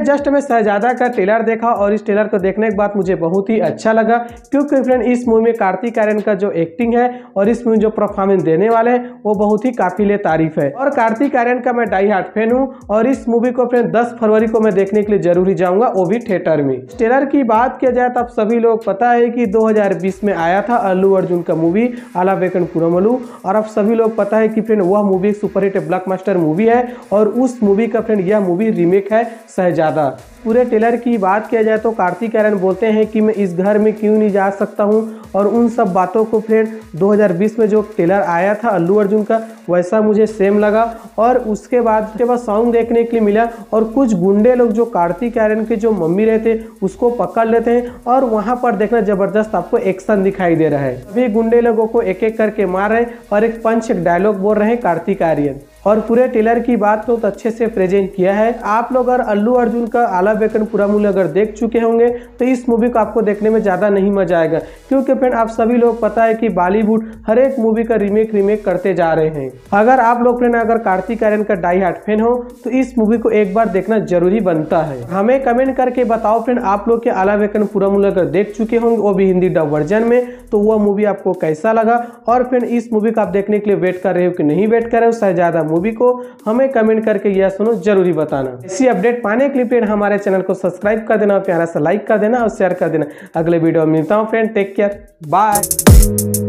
Just मैं शहजादा का trailer देखा और इस ट्रेलर को देखने के बाद मुझे बहुत ही अच्छा लगा। क्योंकि फ्रेंड इस मूवी में कार्तिक आर्यन का जो एक्टिंग है और इस मूवी जो परफॉर्मेंस देने वाले हैं, वो बहुत ही काफिले तारीफ़ है। और कार्तिक आर्यन का मैं डाई हार्ट फ़ैन हूँ और इस मूवी को फ्रेंड 10 फरवरी को मैं देखने के लिए ज़रूरी जाऊँगा, वो भी थिएटर में। ट्रेलर की बात किया जाए तो आप सभी लोग पता है कि 2020 में आया था अल्लू अर्जुन का मूवी, आला बेकन पुरमलू। और आप सभी लोग पता है कि फ्रेंड वह मूवी सुपरहिट ब्लॉकबस्टर मूवी है और उस मूवी का फ्रेंड यह मूवी रीमेक है शहजादा पूरे ट्रेलर की बात किया जाए तो कार्तिक आर्यन बोलते हैं कि मैं इस घर में क्यों नहीं जा सकता हूँ? और उन सब बातों को फ्रेंड 2020 में जो ट्रेलर आया था, अल्लू अर्जुन का, वैसा मुझे सेम लगा। और उसके बाद उसके बाद सॉन्ग देखने के लिए मिला और कुछ गुंडे लोग जो कार्तिक आर्यन के जो मम्मी रहते, उसको पकड़ लेते हैं और वहाँ पर देखना ज़बरदस्त आपको एक्शन दिखाई दे रहा है। अभी गुंडे लोगों को एक एक करके मार रहे और एक पंच एक डायलॉग बोल रहे हैं कार्तिक आर्यन। और पूरे ट्रेलर की बात बहुत तो अच्छे से प्रेजेंट किया है। आप लोग अगर अल्लू अर्जुन का आला बेकन पूरा मूल्य अगर देख चुके होंगे तो इस मूवी को आपको देखने में ज़्यादा नहीं मज़ा आएगा। क्योंकि फ्रेंड आप सभी लोग पता है कि बॉलीवुड हर एक मूवी का रीमेक रीमेक करते जा रहे हैं। अगर आप लोग फ्रेंड अगर कार्तिक आर्यन का डाई हार्ट फ़ैन हो तो इस मूवी को एक बार देखना ज़रूरी बनता है। हमें कमेंट करके बताओ फ्रेंड आप लोग के आला बेकन पूरा मूल्य अगर देख चुके होंगे, वो भी हिंदी डब वर्जन में तो वह मूवी आपको कैसा लगा? और फ्रेंड इस मूवी को आप देखने के लिए वेट कर रहे हो कि नहीं? वेट कर रहे हो शहजादा मूवी को हमें कमेंट करके यह सुनो, ज़रूरी बताना। इसी अपडेट पाने के लिए फ्रेंड हमारे चैनल को सब्सक्राइब कर देना, प्यारा सा लाइक कर देना और शेयर कर देना। अगले वीडियो में मिलता हूँ फ्रेंड टेक केयर बाय